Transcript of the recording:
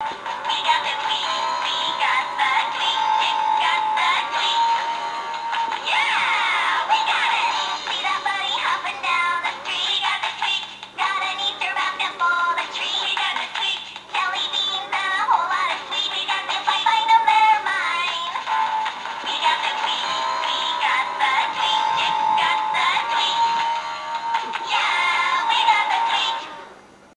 you.